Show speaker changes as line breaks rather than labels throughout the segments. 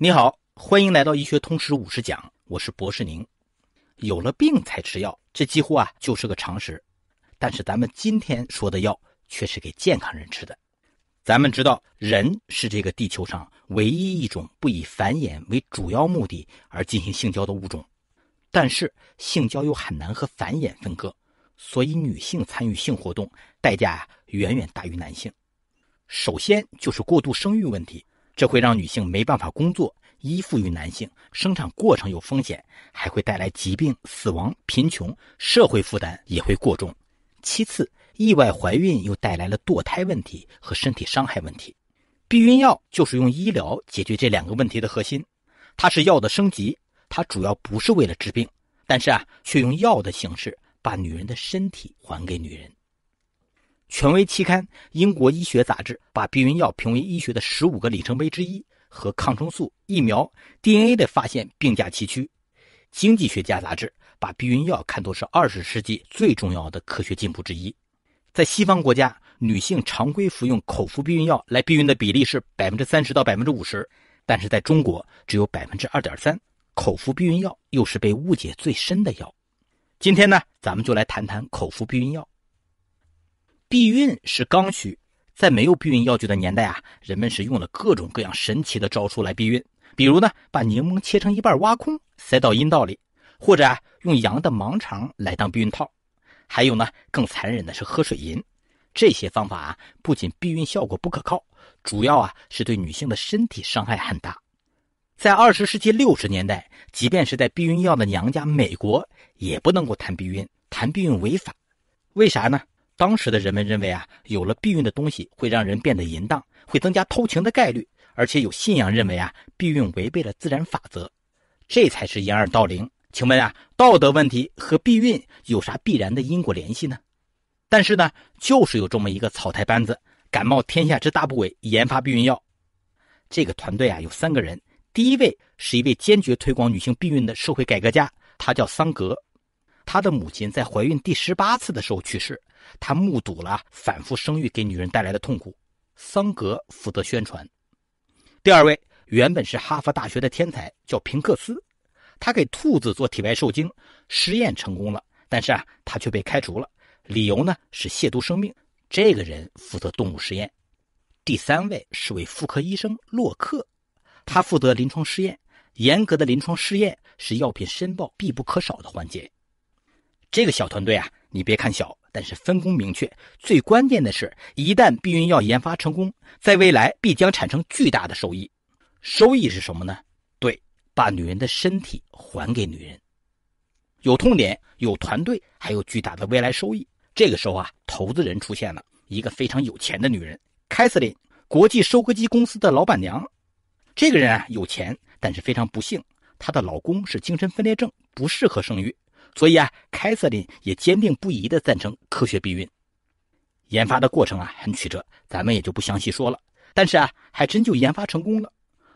你好，欢迎来到医学通识五十讲，我是博士宁。有了病才吃药，这几乎啊就是个常识。但是咱们今天说的药却是给健康人吃的。咱们知道，人是这个地球上唯一一种不以繁衍为主要目的而进行性交的物种。但是性交又很难和繁衍分割，所以女性参与性活动代价呀远远大于男性。首先就是过度生育问题。这会让女性没办法工作，依附于男性，生产过程有风险，还会带来疾病、死亡、贫穷，社会负担也会过重。其次，意外怀孕又带来了堕胎问题和身体伤害问题。避孕药就是用医疗解决这两个问题的核心，它是药的升级，它主要不是为了治病，但是啊，却用药的形式把女人的身体还给女人。权威期刊《英国医学杂志》把避孕药评为医学的十五个里程碑之一，和抗生素、疫苗、DNA 的发现并驾齐驱。《经济学家杂志》把避孕药看作是二十世纪最重要的科学进步之一。在西方国家，女性常规服用口服避孕药来避孕的比例是百分之三十到百分之五十，但是在中国只有百分之二点三。口服避孕药又是被误解最深的药。今天呢，咱们就来谈谈口服避孕药。避孕是刚需，在没有避孕药具的年代啊，人们是用了各种各样神奇的招数来避孕。比如呢，把柠檬切成一半挖空塞到阴道里，或者啊用羊的盲肠来当避孕套。还有呢，更残忍的是喝水银。这些方法啊，不仅避孕效果不可靠，主要啊是对女性的身体伤害很大。在二十世纪六十年代，即便是在避孕药的娘家美国，也不能够谈避孕，谈避孕违法。为啥呢？当时的人们认为啊，有了避孕的东西会让人变得淫荡，会增加偷情的概率，而且有信仰认为啊，避孕违背了自然法则，这才是掩耳盗铃。请问啊，道德问题和避孕有啥必然的因果联系呢？但是呢，就是有这么一个草台班子，敢冒天下之大不韪研发避孕药。这个团队啊，有三个人，第一位是一位坚决推广女性避孕的社会改革家，他叫桑格。他的母亲在怀孕第十八次的时候去世，他目睹了反复生育给女人带来的痛苦。桑格负责宣传。第二位原本是哈佛大学的天才，叫平克斯，他给兔子做体外受精实验成功了，但是啊，他却被开除了，理由呢是亵渎生命。这个人负责动物实验。第三位是位妇科医生洛克，他负责临床试验。严格的临床试验是药品申报必不可少的环节。这个小团队啊，你别看小，但是分工明确。最关键的是，一旦避孕药研发成功，在未来必将产生巨大的收益。收益是什么呢？对，把女人的身体还给女人。有痛点，有团队，还有巨大的未来收益。这个时候啊，投资人出现了，一个非常有钱的女人——凯瑟琳，国际收割机公司的老板娘。这个人啊，有钱，但是非常不幸，她的老公是精神分裂症，不适合生育。所以啊，凯瑟琳也坚定不移地赞成科学避孕。研发的过程啊很曲折，咱们也就不详细说了。但是啊，还真就研发成功了。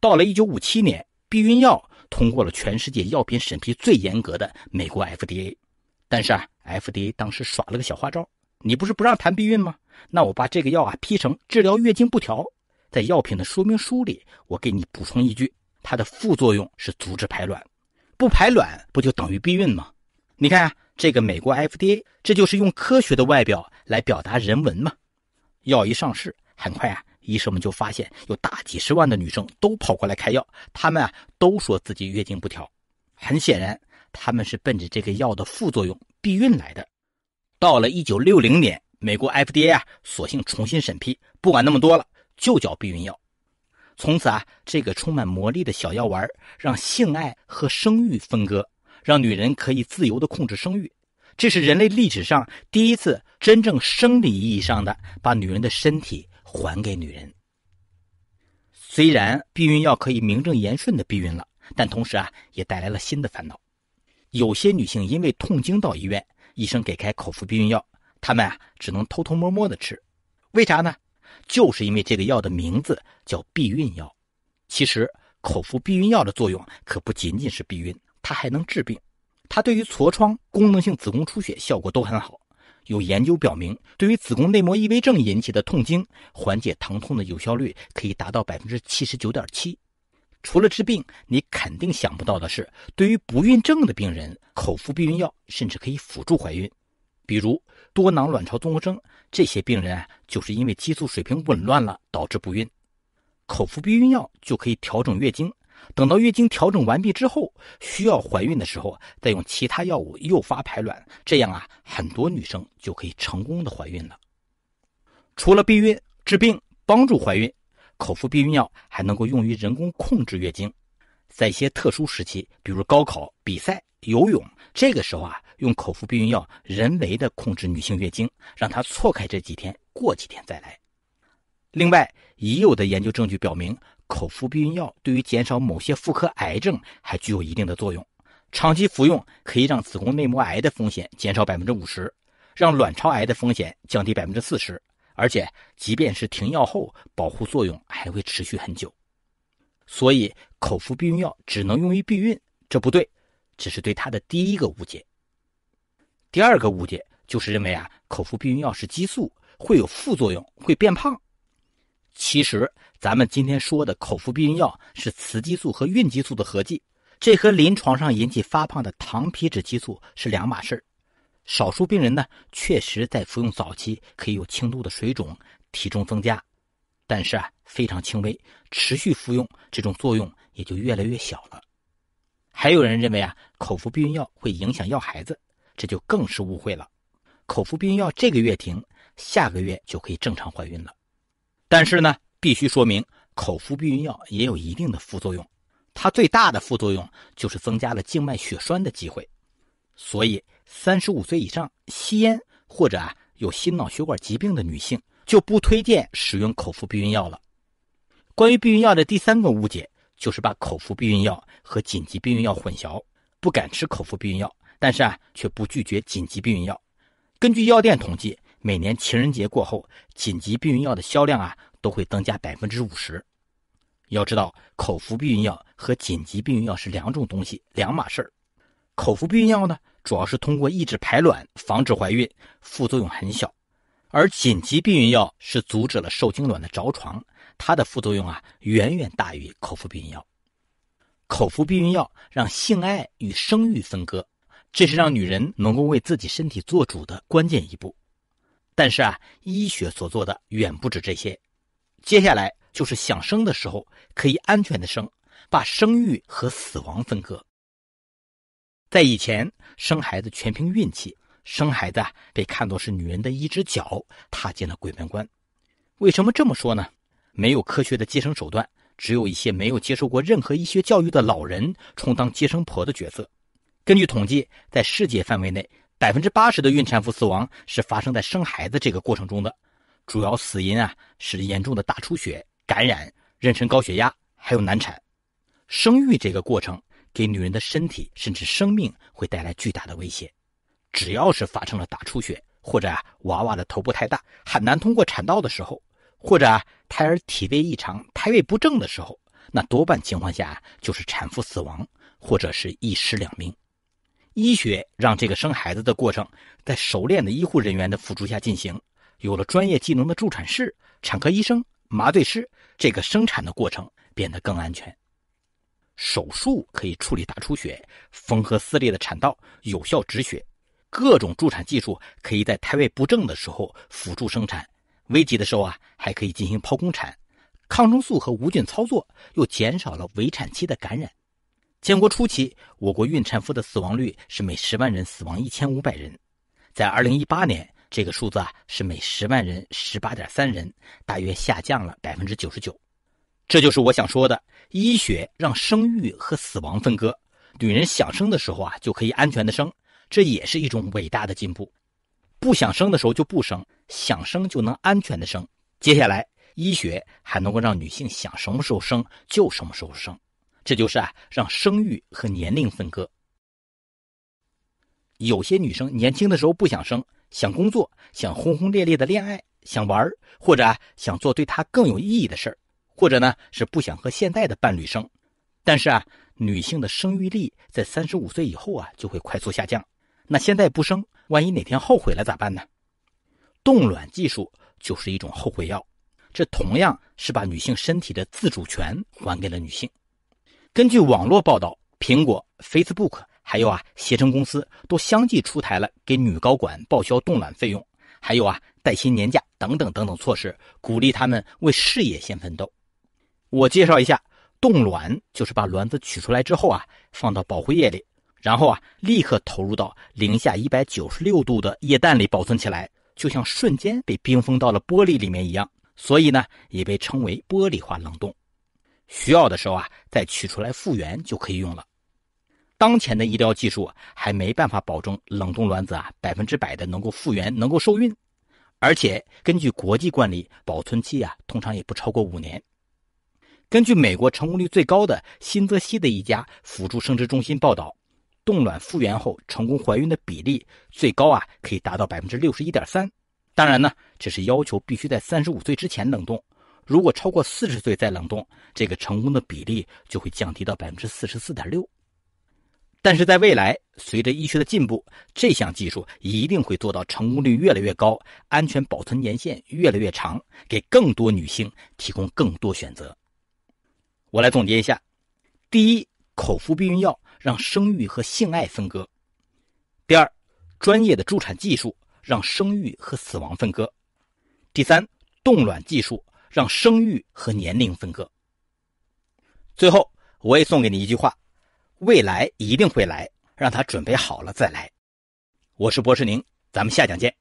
到了1957年，避孕药通过了全世界药品审批最严格的美国 FDA。但是啊，FDA 当时耍了个小花招，你不是不让谈避孕吗？那我把这个药啊批成治疗月经不调。在药品的说明书里，我给你补充一句，它的副作用是阻止排卵，不排卵不就等于避孕吗？你看啊，这个美国 FDA，这就是用科学的外表来表达人文嘛。药一上市，很快啊，医生们就发现有大几十万的女生都跑过来开药，她们啊都说自己月经不调。很显然，他们是奔着这个药的副作用避孕来的。到了1960年，美国 FDA 啊，索性重新审批，不管那么多了，就叫避孕药。从此啊，这个充满魔力的小药丸，让性爱和生育分割。让女人可以自由的控制生育，这是人类历史上第一次真正生理意义上的把女人的身体还给女人。虽然避孕药可以名正言顺的避孕了，但同时啊，也带来了新的烦恼。有些女性因为痛经到医院，医生给开口服避孕药，她们啊只能偷偷摸摸的吃。为啥呢？就是因为这个药的名字叫避孕药。其实口服避孕药的作用可不仅仅是避孕。它还能治病，它对于痤疮、功能性子宫出血效果都很好。有研究表明，对于子宫内膜异位症引起的痛经，缓解疼痛的有效率可以达到百分之七十九点七。除了治病，你肯定想不到的是，对于不孕症的病人，口服避孕药甚至可以辅助怀孕。比如多囊卵巢综合征，这些病人啊，就是因为激素水平紊乱了导致不孕，口服避孕药就可以调整月经。等到月经调整完毕之后，需要怀孕的时候，再用其他药物诱发排卵，这样啊，很多女生就可以成功的怀孕了。除了避孕、治病、帮助怀孕，口服避孕药还能够用于人工控制月经。在一些特殊时期，比如高考、比赛、游泳，这个时候啊，用口服避孕药人为的控制女性月经，让她错开这几天，过几天再来。另外，已有的研究证据表明。口服避孕药对于减少某些妇科癌症还具有一定的作用，长期服用可以让子宫内膜癌的风险减少百分之五十，让卵巢癌的风险降低百分之四十，而且即便是停药后，保护作用还会持续很久。所以，口服避孕药只能用于避孕，这不对，这是对它的第一个误解。第二个误解就是认为啊，口服避孕药是激素，会有副作用，会变胖。其实，咱们今天说的口服避孕药是雌激素和孕激素的合剂，这和临床上引起发胖的糖皮质激素是两码事少数病人呢，确实在服用早期可以有轻度的水肿、体重增加，但是啊，非常轻微，持续服用这种作用也就越来越小了。还有人认为啊，口服避孕药会影响要孩子，这就更是误会了。口服避孕药这个月停，下个月就可以正常怀孕了。但是呢，必须说明口服避孕药也有一定的副作用，它最大的副作用就是增加了静脉血栓的机会，所以三十五岁以上吸烟或者啊有心脑血管疾病的女性就不推荐使用口服避孕药了。关于避孕药的第三个误解就是把口服避孕药和紧急避孕药混淆，不敢吃口服避孕药，但是啊却不拒绝紧急避孕药。根据药店统计。每年情人节过后，紧急避孕药的销量啊都会增加百分之五十。要知道，口服避孕药和紧急避孕药是两种东西，两码事儿。口服避孕药呢，主要是通过抑制排卵，防止怀孕，副作用很小；而紧急避孕药是阻止了受精卵的着床，它的副作用啊远远大于口服避孕药。口服避孕药让性爱与生育分割，这是让女人能够为自己身体做主的关键一步。但是啊，医学所做的远不止这些。接下来就是想生的时候可以安全的生，把生育和死亡分割。在以前，生孩子全凭运气，生孩子啊被看作是女人的一只脚踏进了鬼门关。为什么这么说呢？没有科学的接生手段，只有一些没有接受过任何医学教育的老人充当接生婆的角色。根据统计，在世界范围内。百分之八十的孕产妇死亡是发生在生孩子这个过程中的，主要死因啊是严重的大出血、感染、妊娠高血压，还有难产。生育这个过程给女人的身体甚至生命会带来巨大的威胁。只要是发生了大出血，或者啊娃娃的头部太大，很难通过产道的时候，或者啊胎儿体位异常、胎位不正的时候，那多半情况下就是产妇死亡，或者是一尸两命。医学让这个生孩子的过程在熟练的医护人员的辅助下进行，有了专业技能的助产士、产科医生、麻醉师，这个生产的过程变得更安全。手术可以处理大出血、缝合撕裂的产道，有效止血；各种助产技术可以在胎位不正的时候辅助生产，危急的时候啊还可以进行剖宫产。抗生素和无菌操作又减少了围产期的感染。建国初期，我国孕产妇的死亡率是每十万人死亡一千五百人，在二零一八年，这个数字啊是每十万人十八点三人，大约下降了百分之九十九。这就是我想说的，医学让生育和死亡分割，女人想生的时候啊就可以安全的生，这也是一种伟大的进步。不想生的时候就不生，想生就能安全的生。接下来，医学还能够让女性想什么时候生就什么时候生。这就是啊，让生育和年龄分割。有些女生年轻的时候不想生，想工作，想轰轰烈烈的恋爱，想玩或者啊想做对她更有意义的事儿，或者呢是不想和现在的伴侣生。但是啊，女性的生育力在三十五岁以后啊就会快速下降。那现在不生，万一哪天后悔了咋办呢？冻卵技术就是一种后悔药，这同样是把女性身体的自主权还给了女性。根据网络报道，苹果、Facebook 还有啊携程公司都相继出台了给女高管报销冻卵费用，还有啊带薪年假等等等等措施，鼓励他们为事业先奋斗。我介绍一下，冻卵就是把卵子取出来之后啊，放到保护液里，然后啊立刻投入到零下一百九十六度的液氮里保存起来，就像瞬间被冰封到了玻璃里面一样，所以呢也被称为玻璃化冷冻。需要的时候啊，再取出来复原就可以用了。当前的医疗技术还没办法保证冷冻卵子啊百分之百的能够复原、能够受孕，而且根据国际惯例，保存期啊通常也不超过五年。根据美国成功率最高的新泽西的一家辅助生殖中心报道，冻卵复原后成功怀孕的比例最高啊可以达到百分之六十一点三。当然呢，这是要求必须在三十五岁之前冷冻。如果超过四十岁再冷冻，这个成功的比例就会降低到百分之四十四点六。但是在未来，随着医学的进步，这项技术一定会做到成功率越来越高，安全保存年限越来越长，给更多女性提供更多选择。我来总结一下：第一，口服避孕药让生育和性爱分割；第二，专业的助产技术让生育和死亡分割；第三，冻卵技术。让生育和年龄分割。最后，我也送给你一句话：未来一定会来，让他准备好了再来。我是博士宁，咱们下讲见。